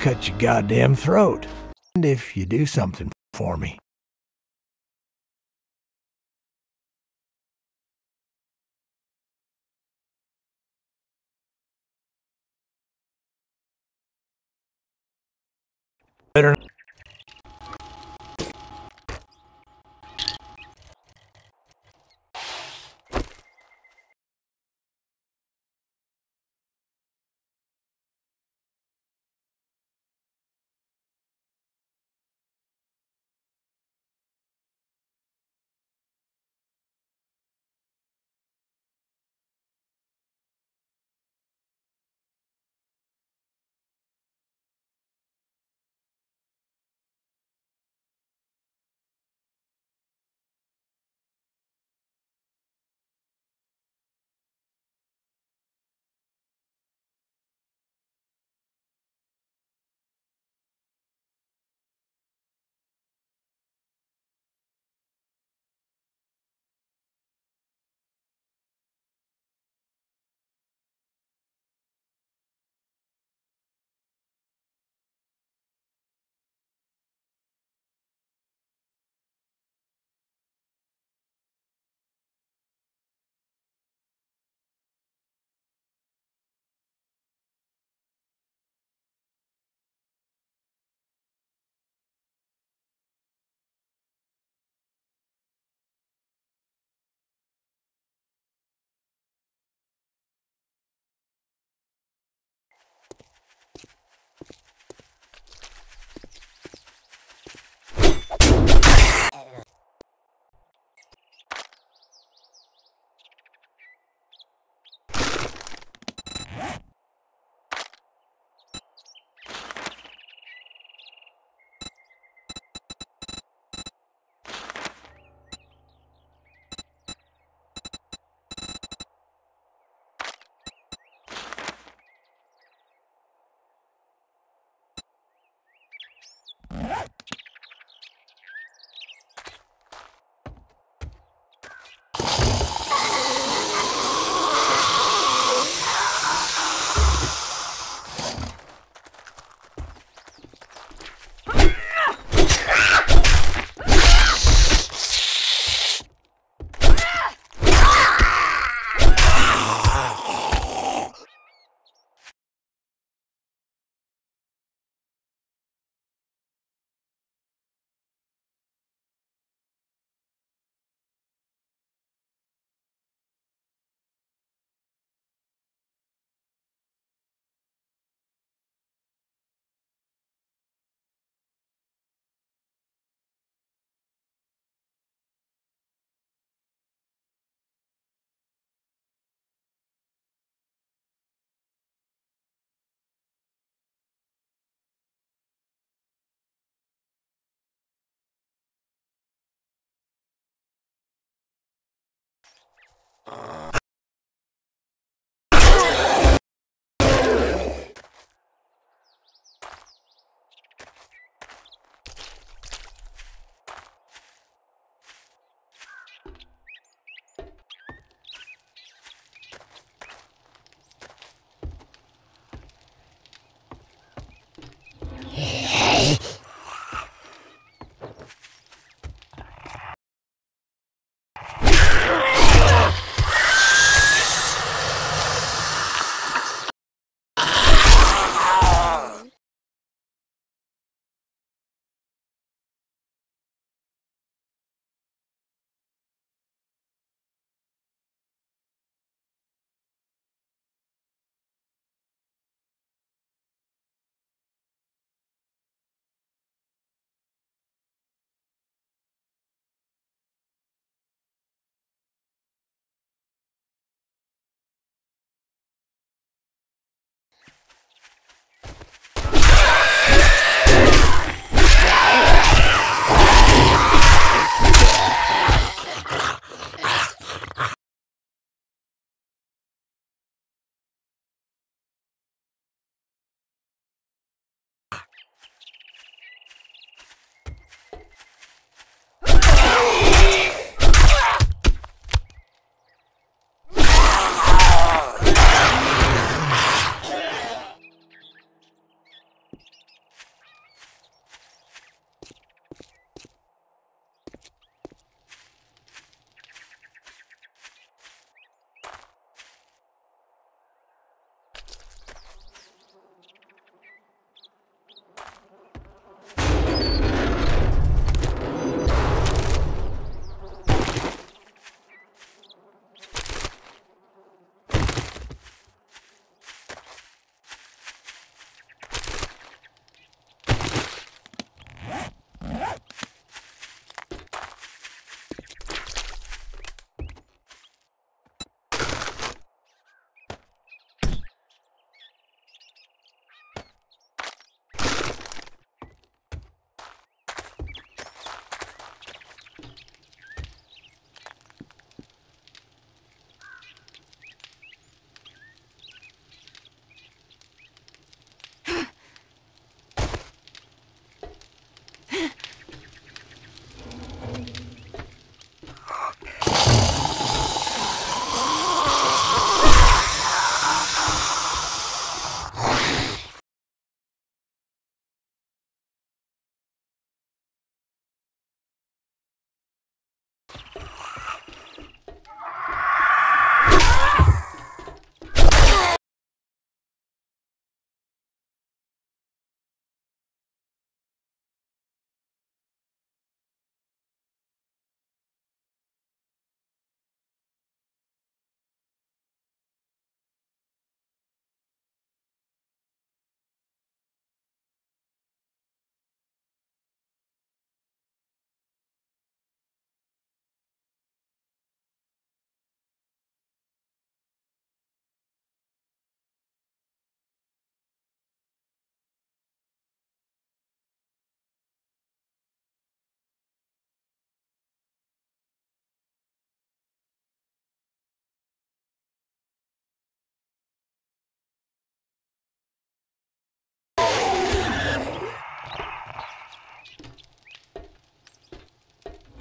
cut your goddamn throat. And if you do something for me. Better Uh.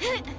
えっ!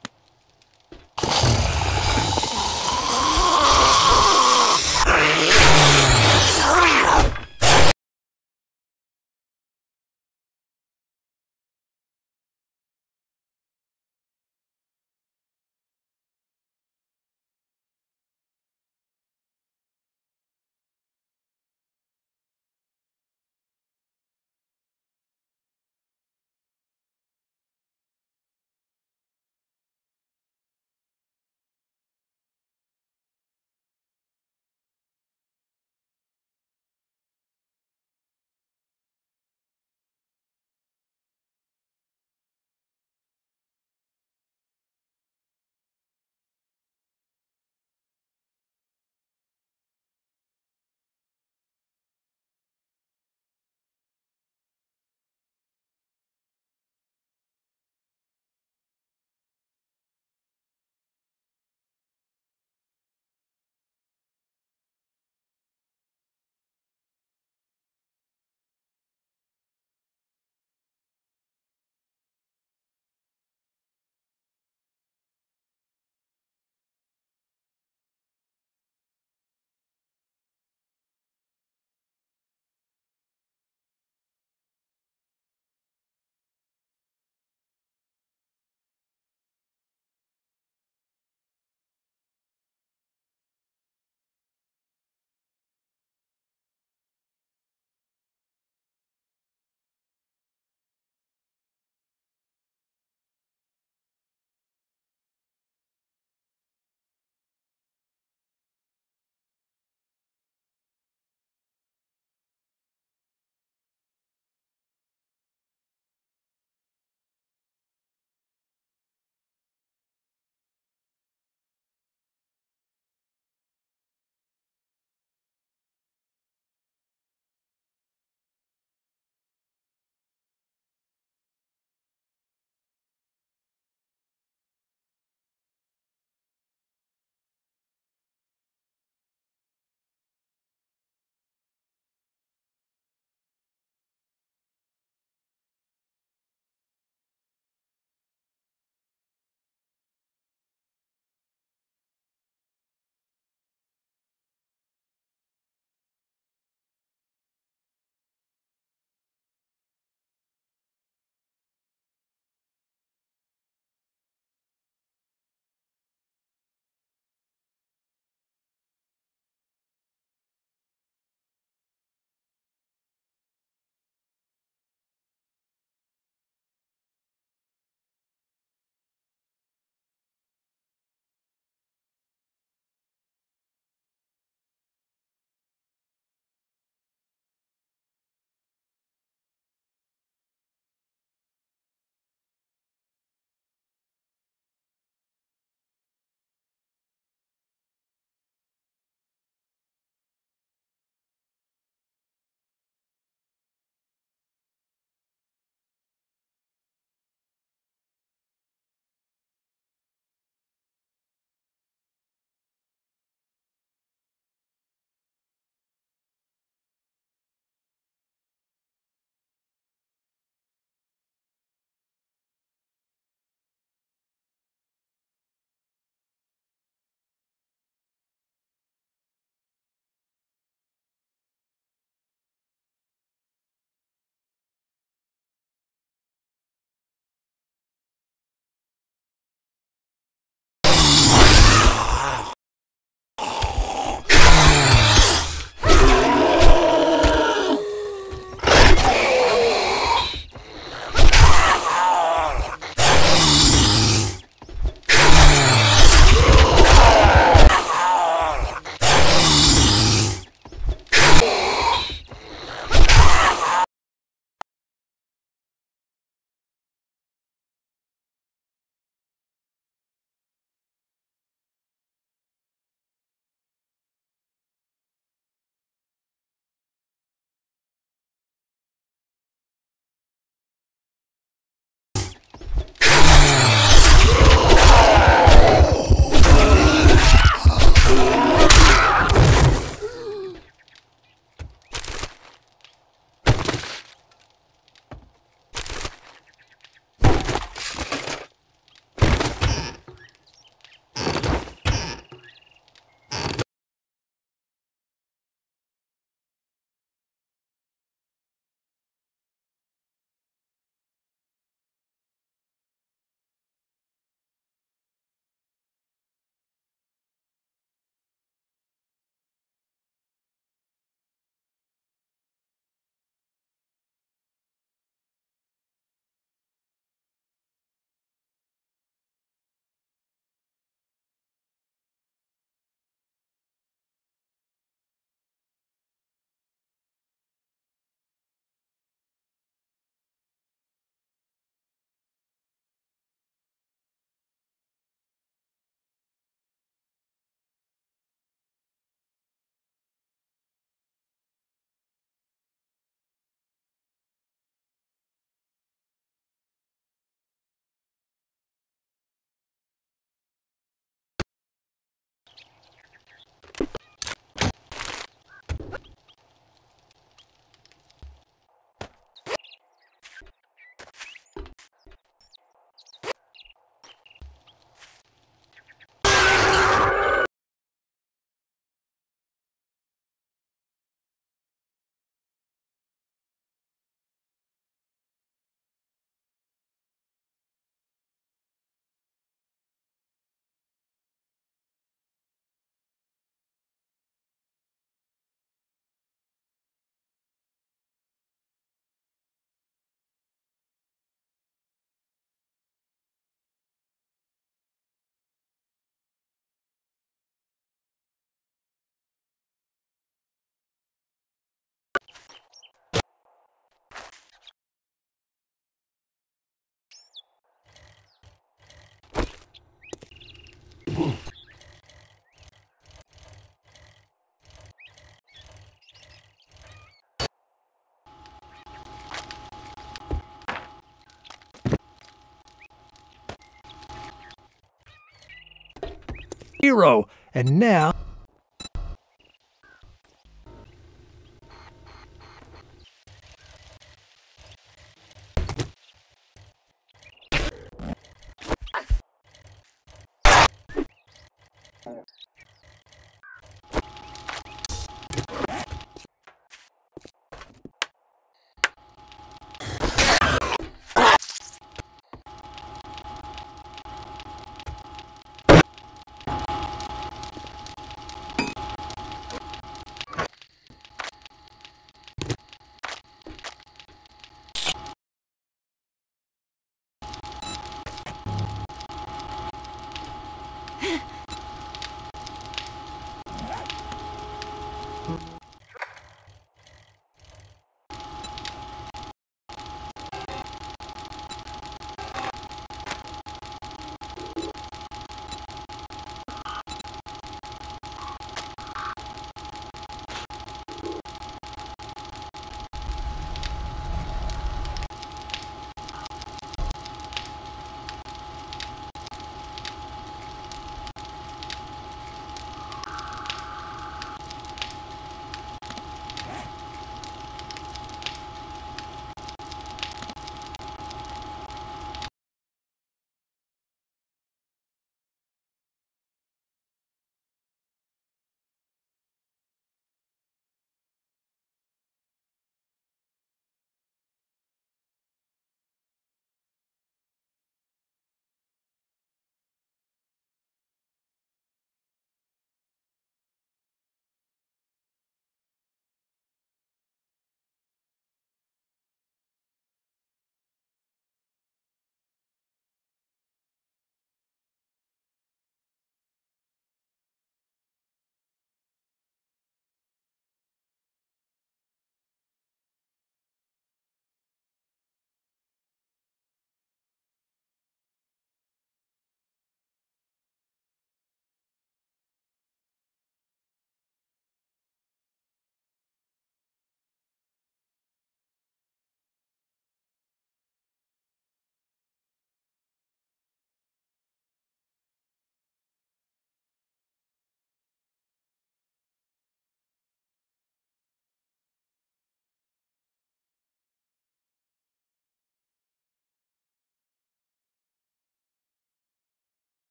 hero, and now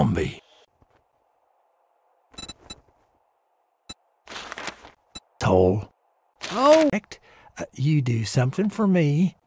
zombie. Toll. Oh, uh, you do something for me.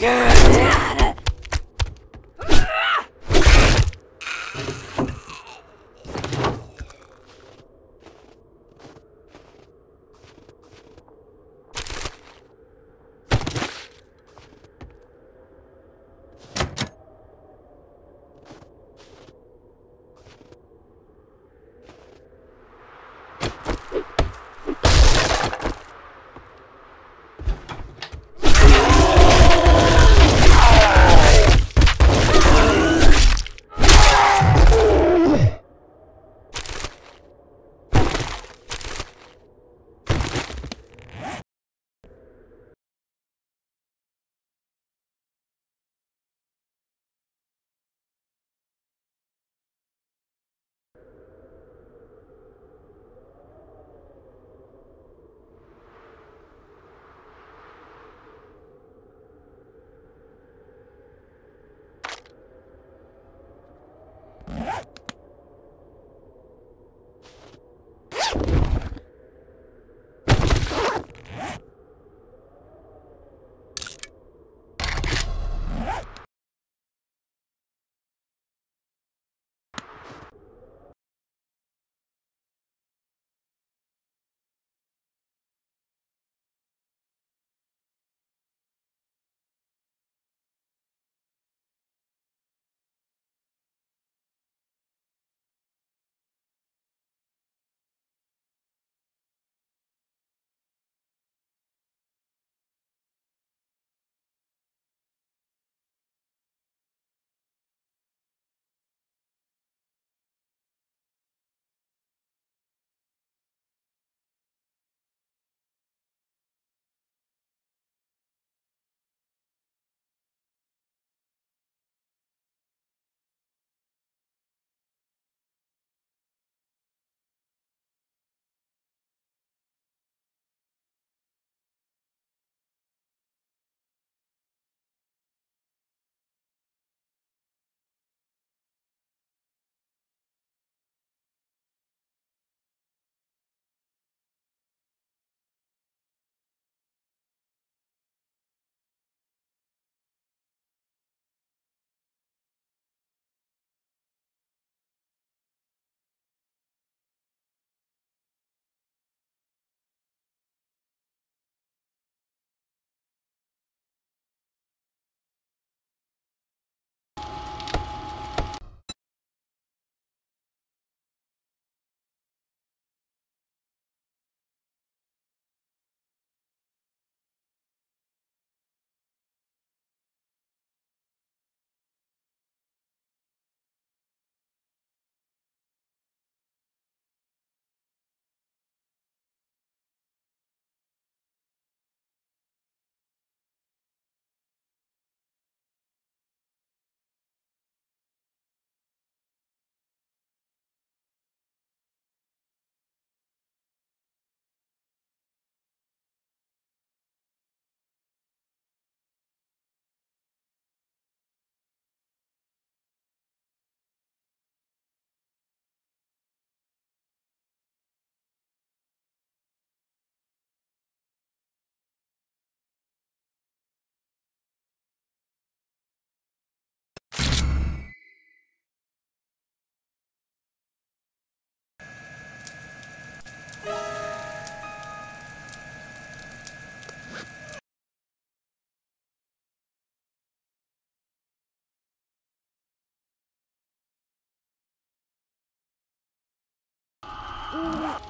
Yeah! Ooh.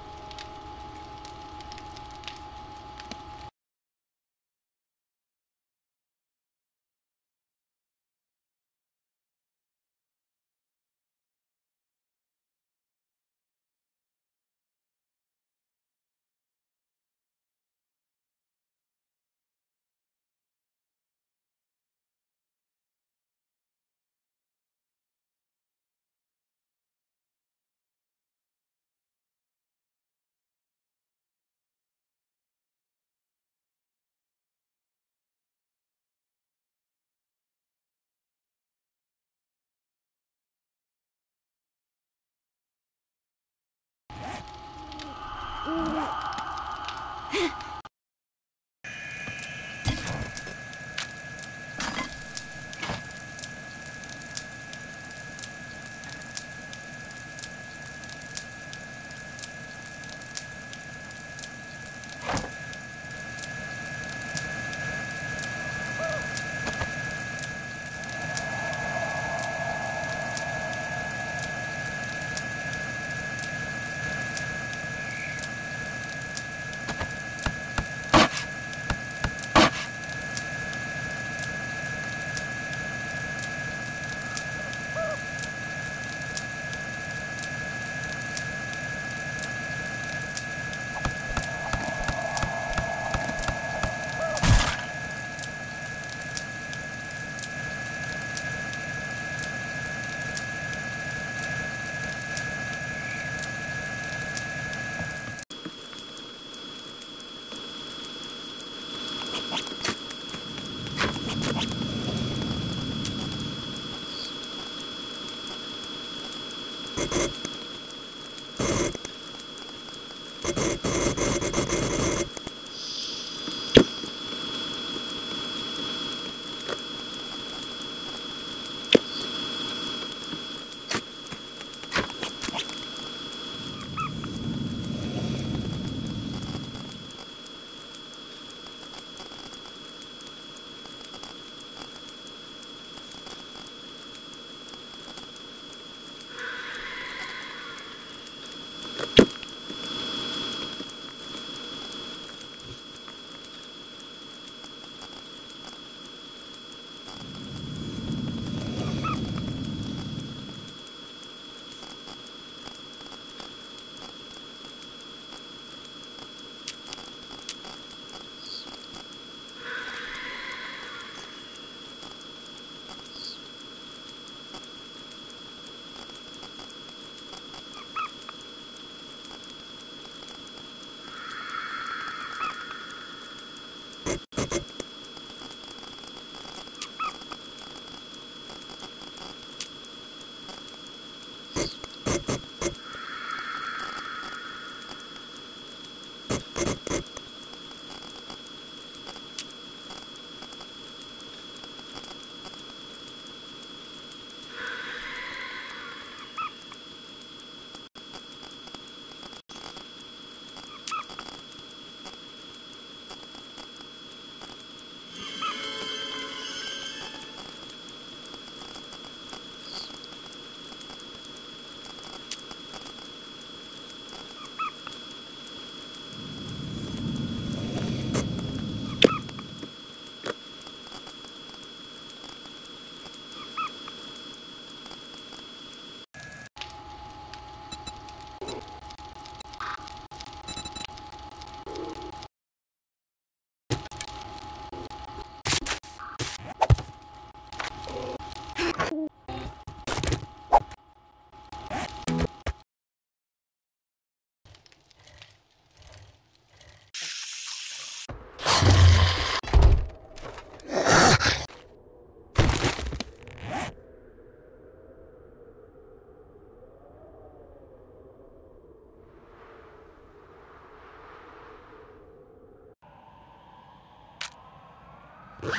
you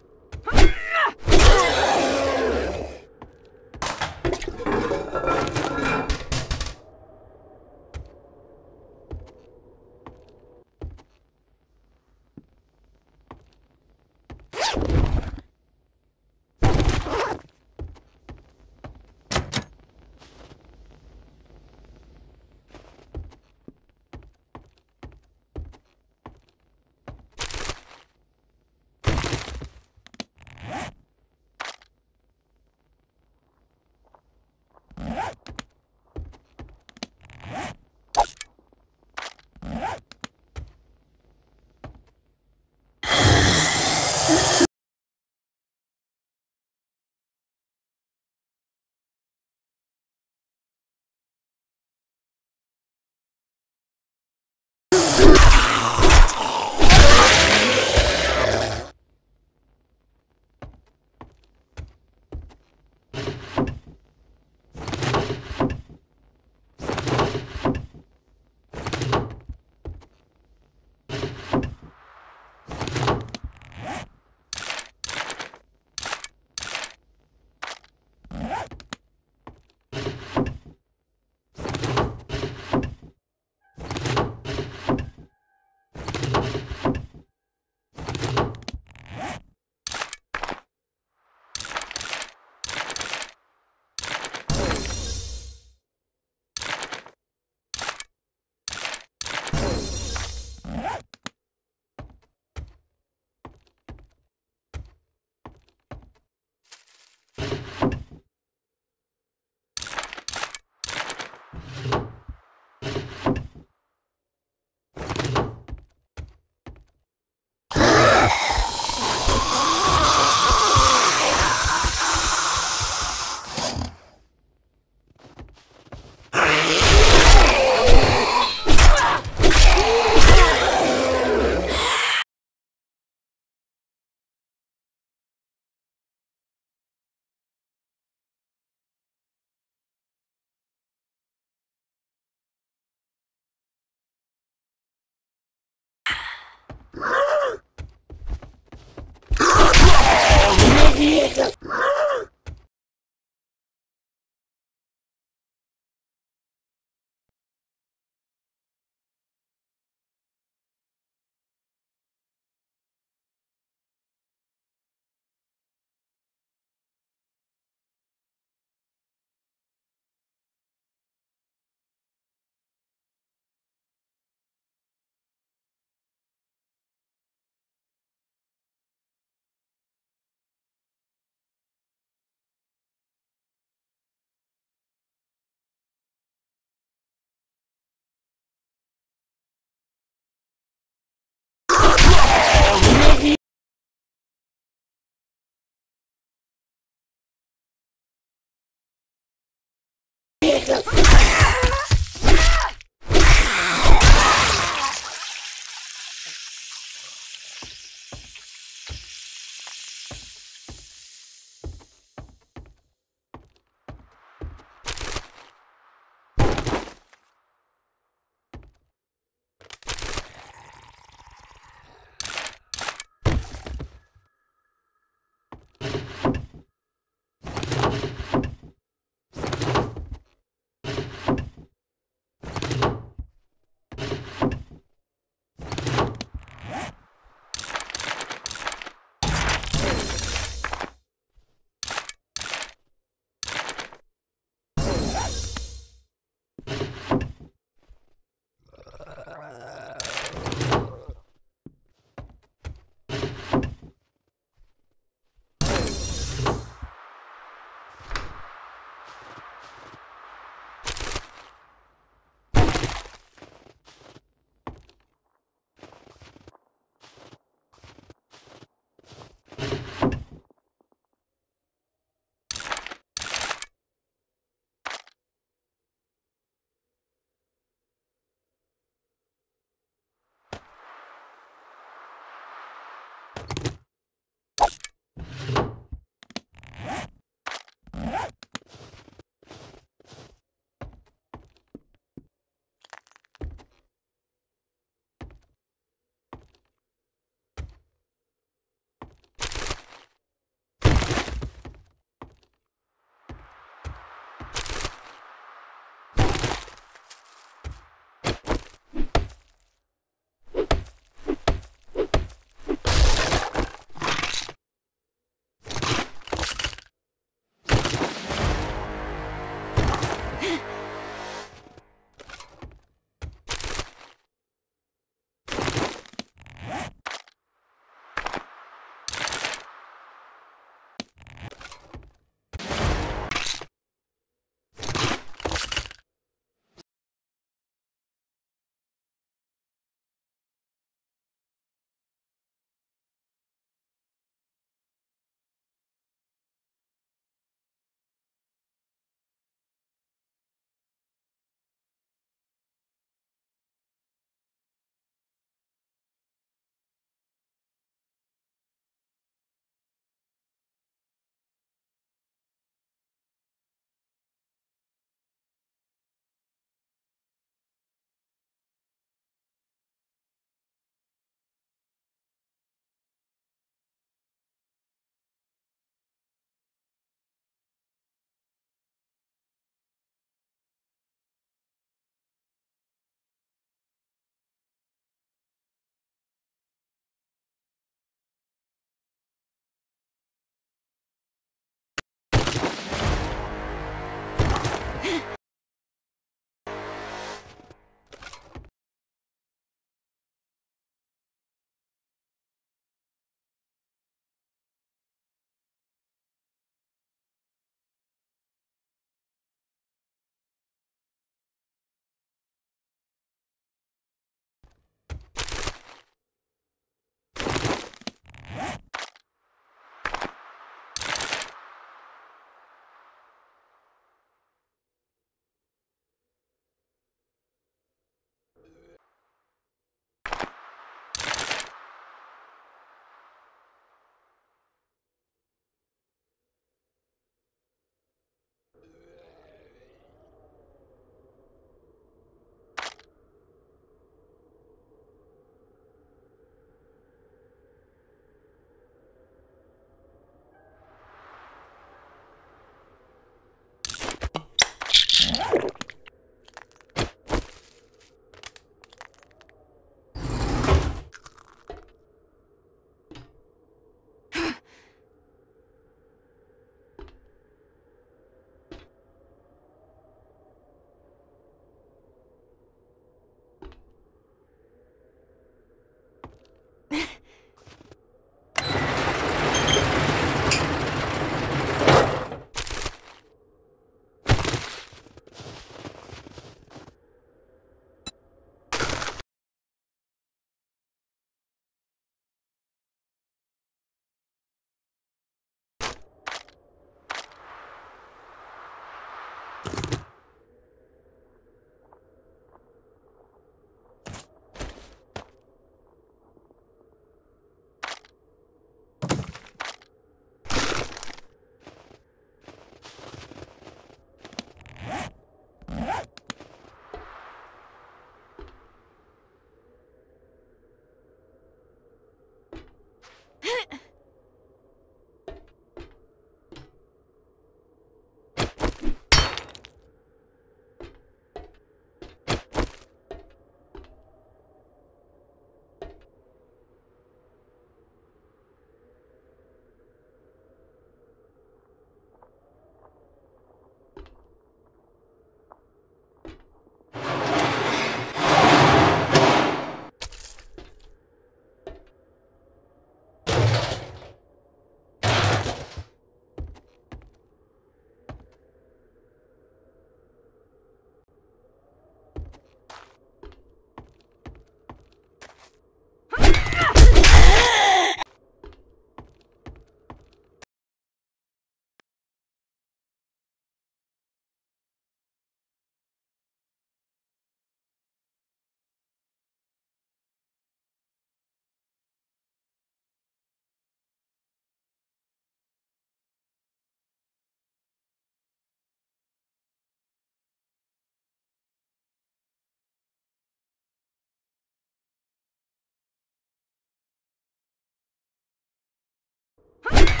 Huh?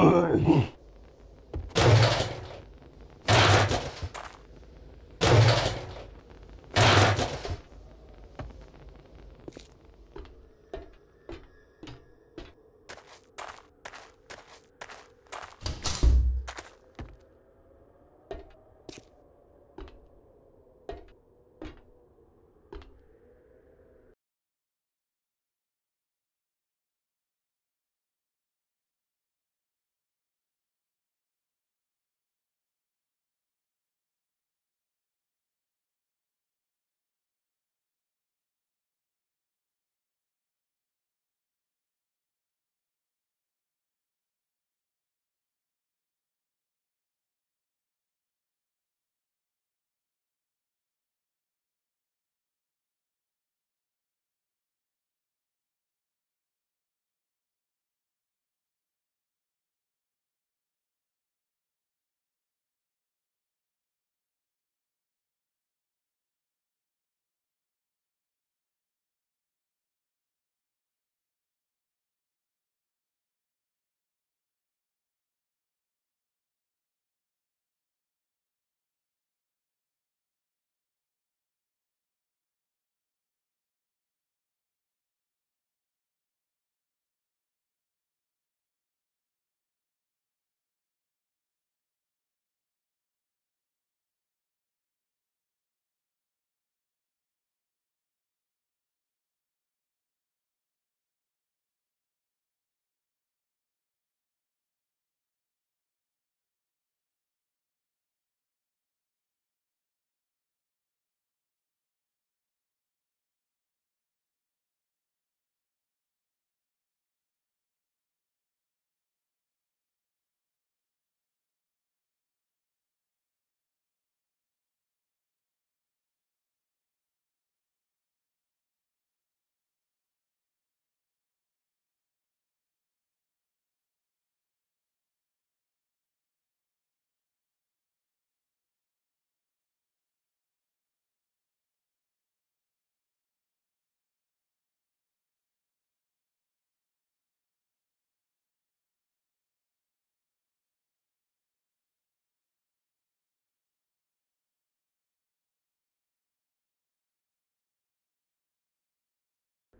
Ugh.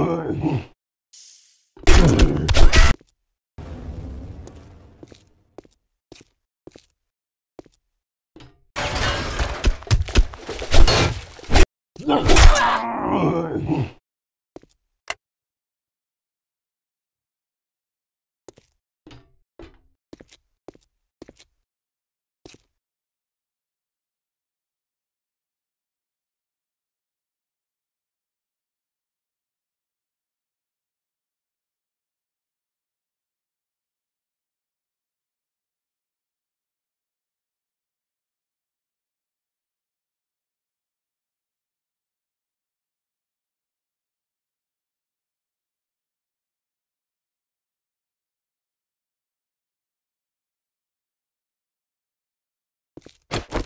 Ugh. you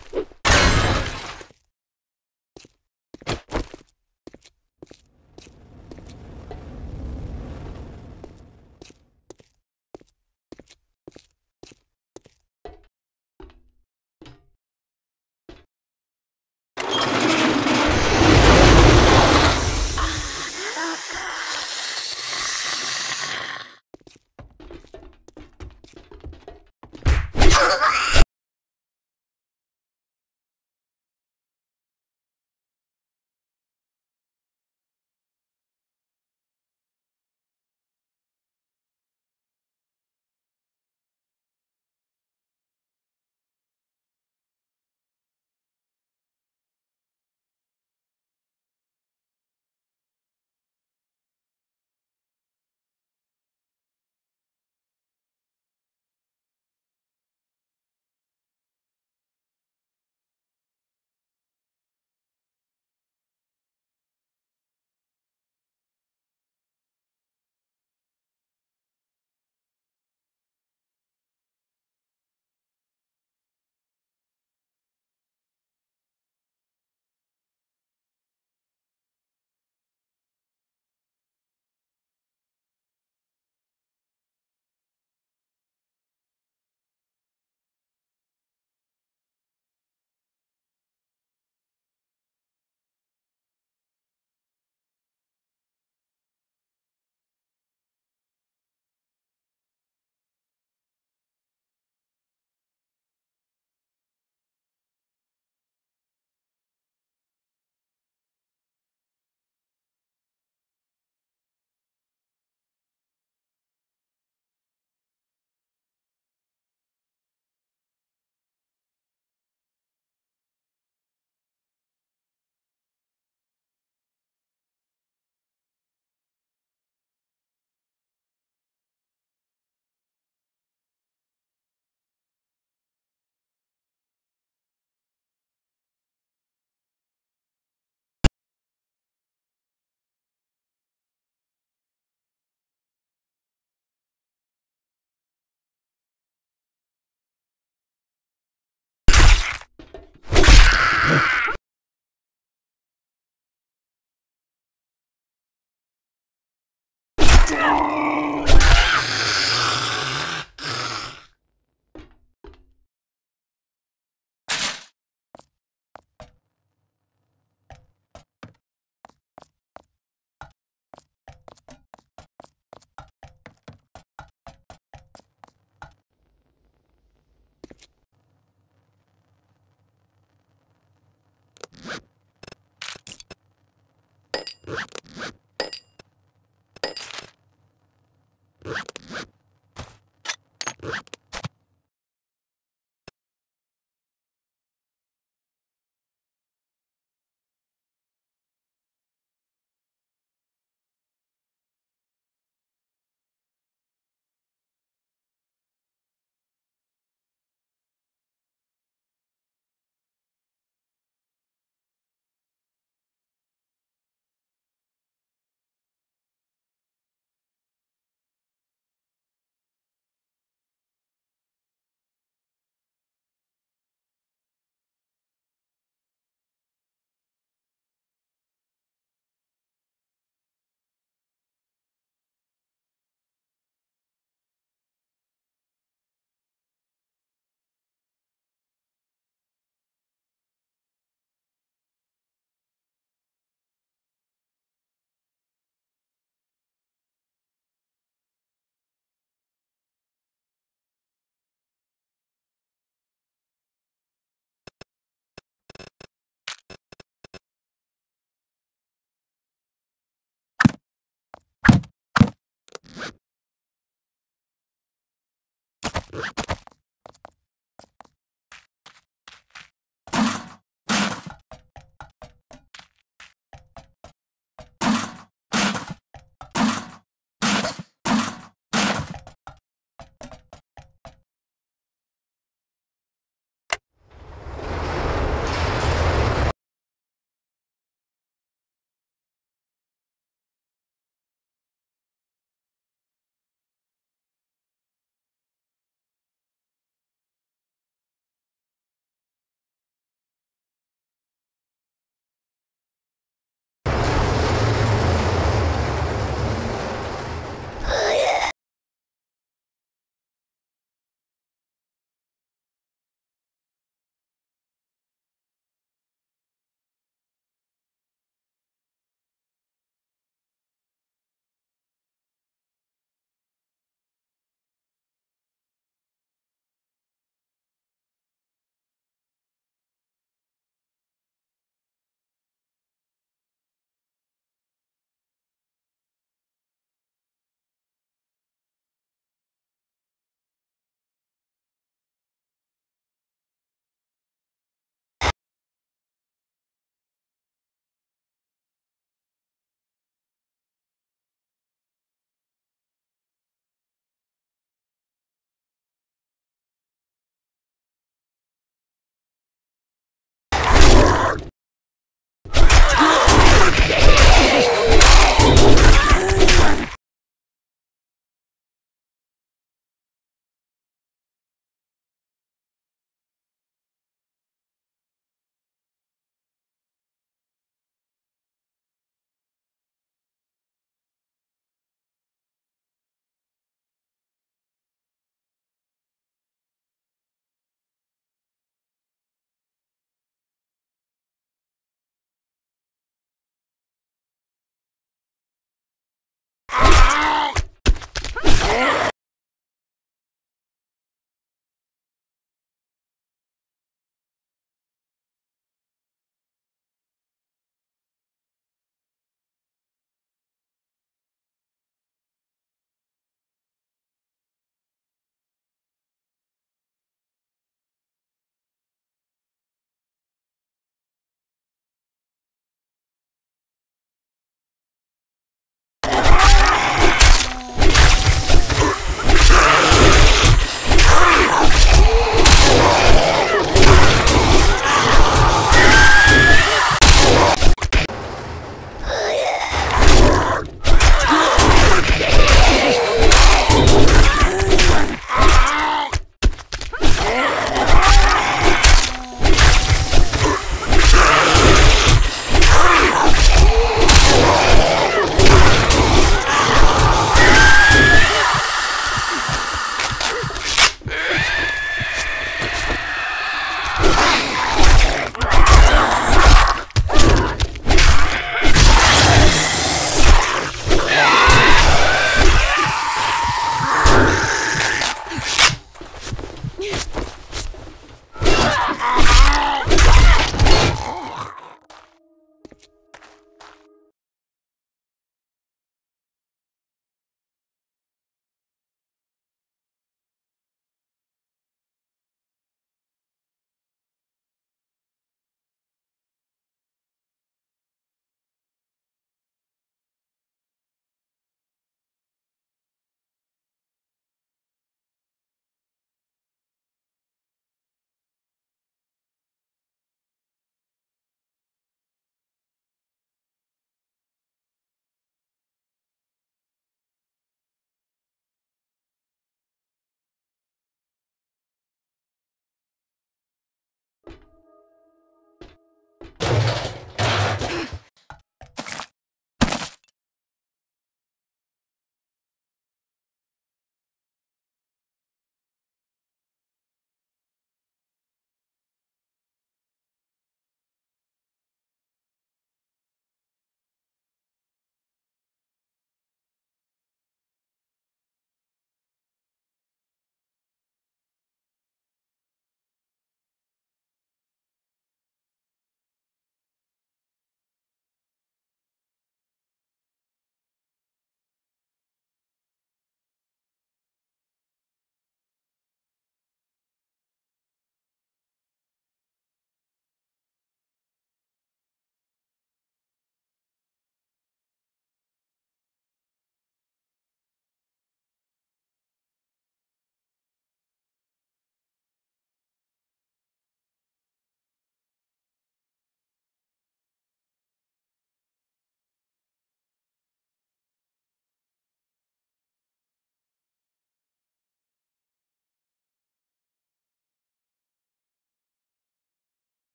you